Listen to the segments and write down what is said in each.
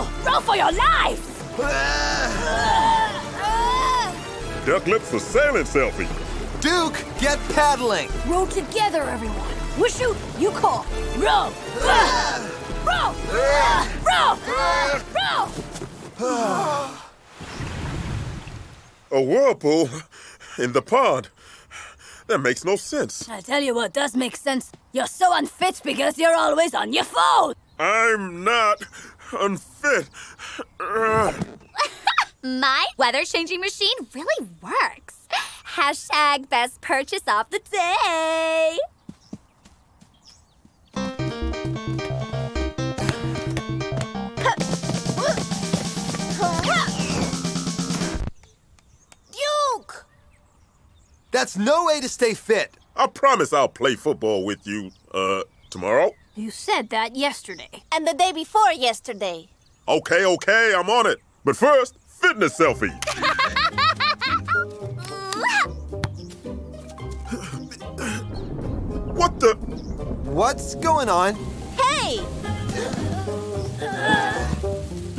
Row! Row for your lives! Duck lips for sailing selfie. Duke, get paddling! Row together, everyone. Wushu, you call. Row! Row! Row! Row! A whirlpool in the pond. That makes no sense. I tell you what does make sense. You're so unfit because you're always on your phone. I'm not unfit. Ugh. My weather changing machine really works. Hashtag best purchase of the day. Duke! That's no way to stay fit. I promise I'll play football with you, uh, tomorrow. You said that yesterday. And the day before yesterday. Okay, okay, I'm on it. But first, fitness selfie. What the? What's going on? Hey!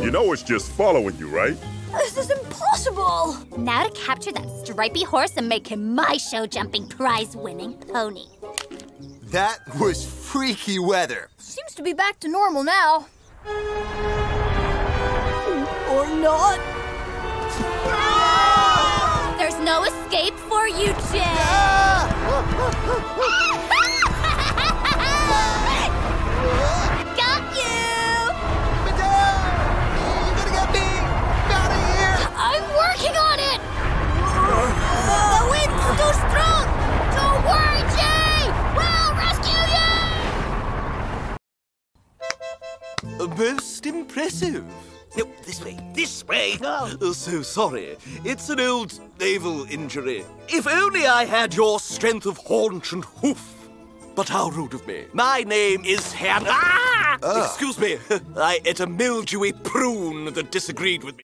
You know it's just following you, right? This is impossible. Now to capture that stripy horse and make him my show jumping prize winning pony. That was freaky weather. Seems to be back to normal now. Or not. There's no escape for you, Jay. Got Most impressive. No, this way, this way. Oh, so sorry. It's an old naval injury. If only I had your strength of haunch and hoof. But how rude of me. My name is Han. Ah! Excuse me. I ate a mildewy prune that disagreed with me.